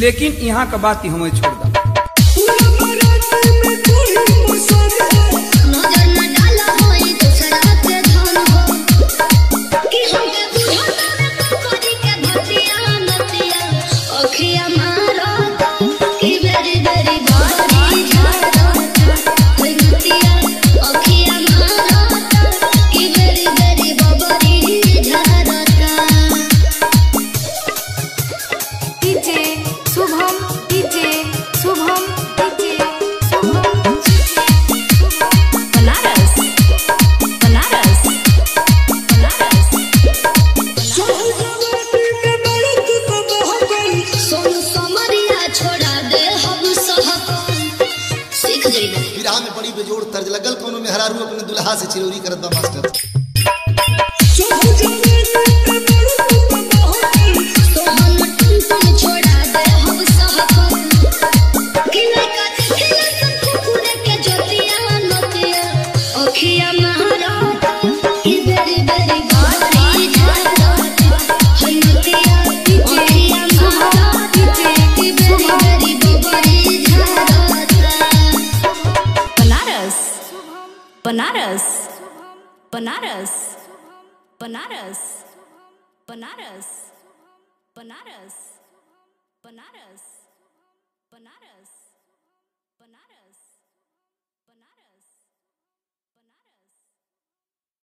लेकिन यहाँ का बात ही हमें छोड़ दा। गई में बड़ी बेजोड़ तर्ज लगल कोनो में हरारू अपने दुल्हा से चिरौरी करत बा master. Bananas. Bananas. Bananas. Bananas. Bananas. Bananas. Bananas. Bananas.